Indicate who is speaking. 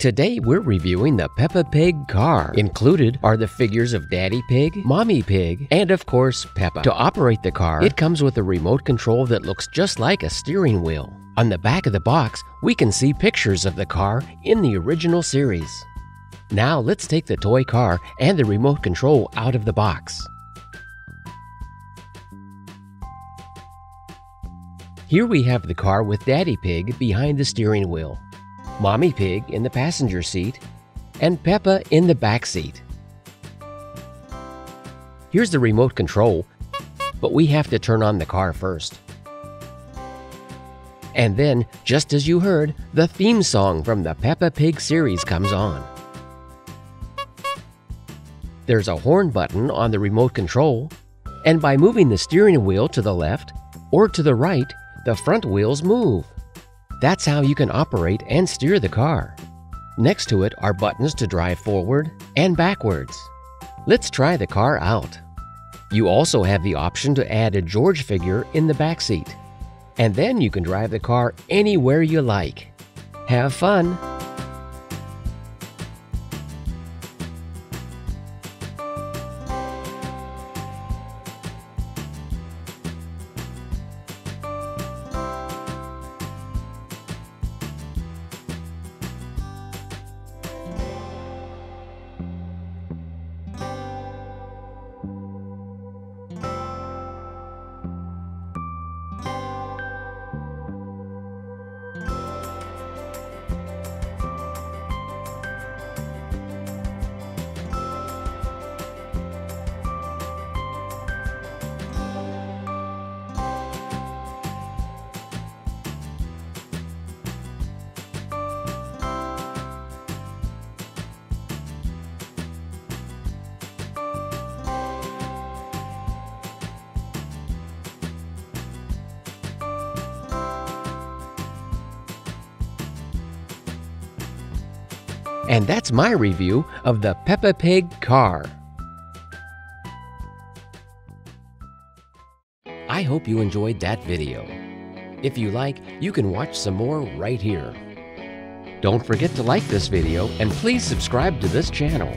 Speaker 1: Today we're reviewing the Peppa Pig car. Included are the figures of Daddy Pig, Mommy Pig, and of course Peppa. To operate the car, it comes with a remote control that looks just like a steering wheel. On the back of the box, we can see pictures of the car in the original series. Now let's take the toy car and the remote control out of the box. Here we have the car with Daddy Pig behind the steering wheel, Mommy Pig in the passenger seat, and Peppa in the back seat. Here's the remote control, but we have to turn on the car first. And then, just as you heard, the theme song from the Peppa Pig series comes on. There's a horn button on the remote control, and by moving the steering wheel to the left or to the right, the front wheels move. That's how you can operate and steer the car. Next to it are buttons to drive forward and backwards. Let's try the car out. You also have the option to add a George figure in the back seat. And then you can drive the car anywhere you like. Have fun! And that's my review of the Peppa Pig car. I hope you enjoyed that video. If you like, you can watch some more right here. Don't forget to like this video and please subscribe to this channel.